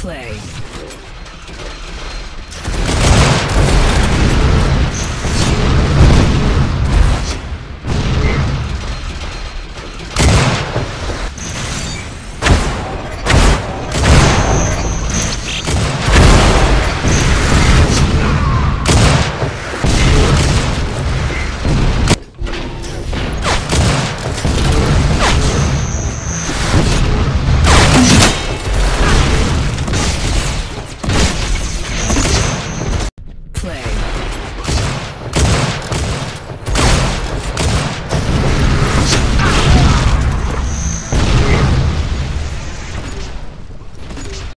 play.